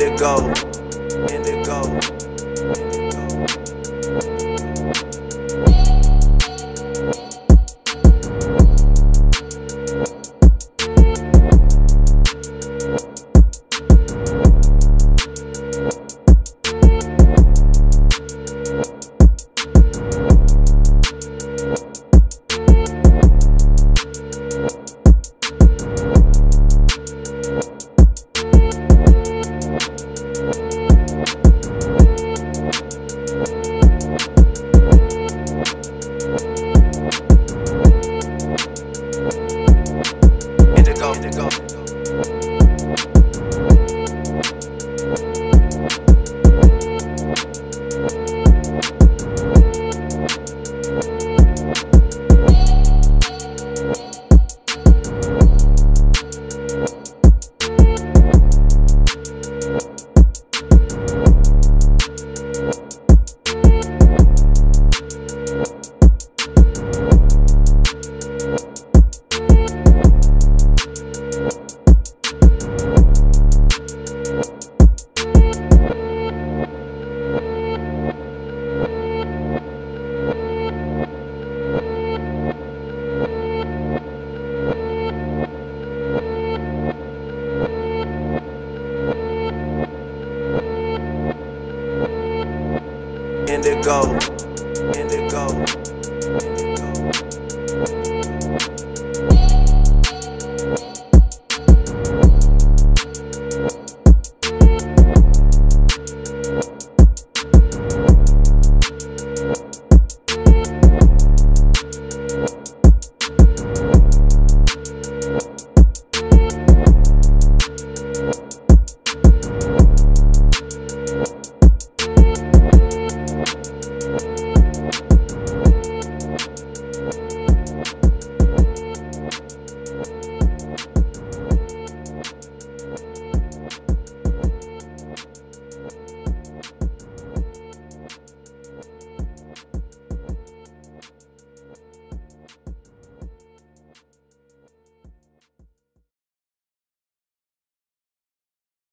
Indigo, indigo, indigo, indigo.